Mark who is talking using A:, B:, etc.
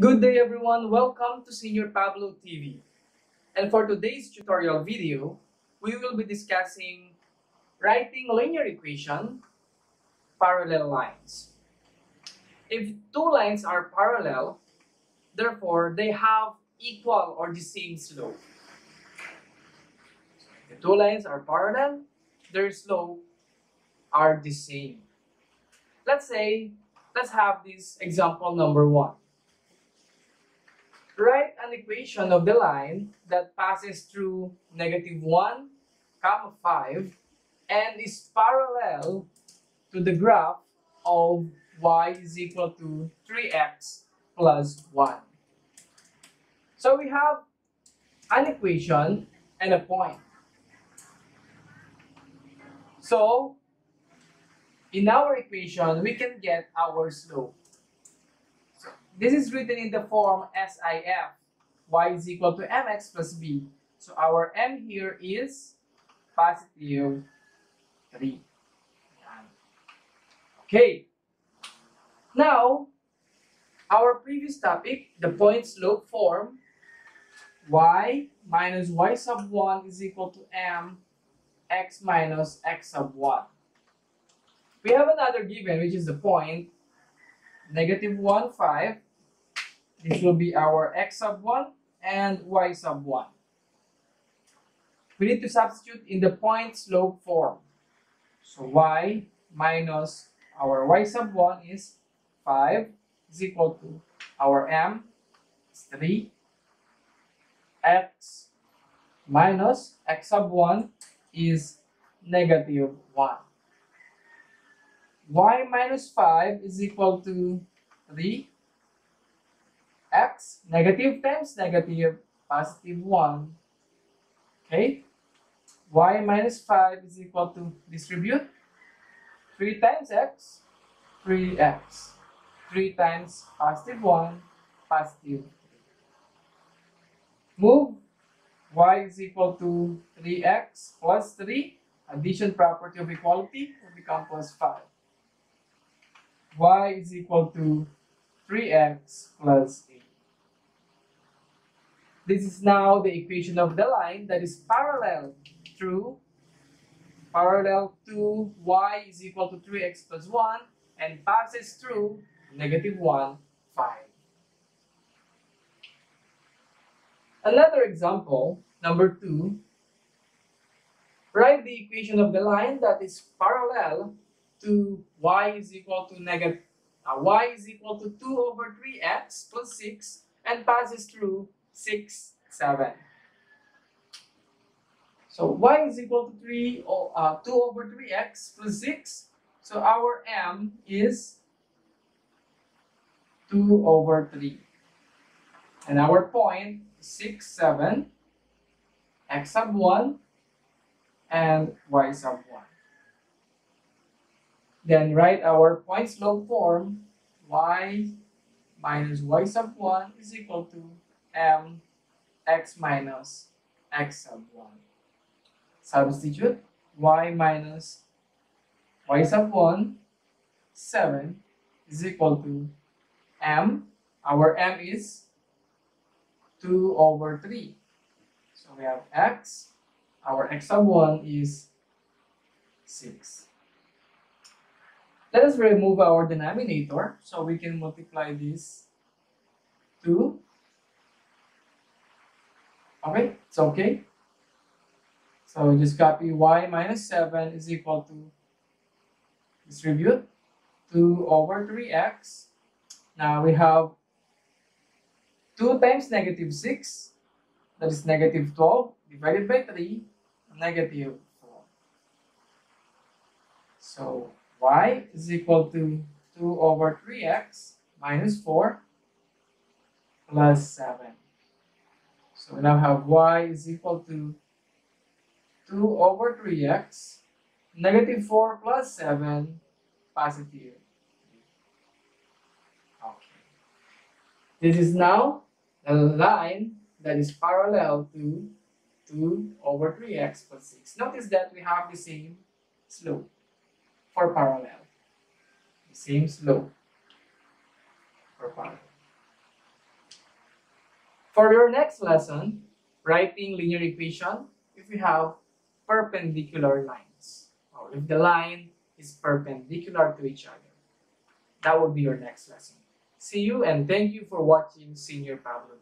A: Good day everyone, welcome to Señor Pablo TV. And for today's tutorial video, we will be discussing writing linear equation, parallel lines. If two lines are parallel, therefore they have equal or the same slope. The two lines are parallel, their slope are the same. Let's say, let's have this example number one. Write an equation of the line that passes through negative 1, comma 5 and is parallel to the graph of y is equal to 3x plus 1. So we have an equation and a point. So in our equation, we can get our slope. This is written in the form SIF. y is equal to mx plus b. So our m here is positive 3. Okay. Now, our previous topic, the point slope form, y minus y sub 1 is equal to m x minus x sub 1. We have another given, which is the point negative 1, 5. This will be our x sub 1 and y sub 1. We need to substitute in the point slope form. So y minus our y sub 1 is 5 is equal to our m is 3 x minus x sub 1 is negative 1 y minus 5 is equal to 3 x negative times negative positive 1 okay? Y minus 5 is equal to distribute 3 times x 3x 3 times positive 1 positive 3 move. Y is equal to 3x plus 3 addition property of equality will become plus 5 y is equal to 3x plus 8. This is now the equation of the line that is parallel through parallel to y is equal to 3x plus 1 and passes through negative 1, 5. Another example, number 2, write the equation of the line that is parallel to y is equal to negative uh, y is equal to 2 over 3x plus 6 and passes through 6, 7. So y is equal to 3, uh, 2 over 3x plus 6. So our m is 2 over 3. And our point 6, 7, x sub 1, and y sub 1. Then write our point slope form y minus y sub 1 is equal to m x minus x sub 1. Substitute y minus y sub 1 7 is equal to m. Our m is 2 over 3. So we have x. Our x sub 1 is 6. Let us remove our denominator so we can multiply this 2. Okay, it's okay. So just copy y minus 7 is equal to distribute 2 over 3x. Now we have 2 times negative 6, that is negative 12, divided by 3, negative 4. So y is equal to 2 over 3x minus 4 plus 7. So we now have y is equal to 2 over 3x negative 4 plus 7 positive. Okay. This is now the line that is parallel to 2 over 3x plus 6. Notice that we have the same slope for parallel. The same slope for parallel. For your next lesson, writing linear equation, if we have perpendicular lines, or if the line is perpendicular to each other. That will be your next lesson. See you and thank you for watching Señor Pablo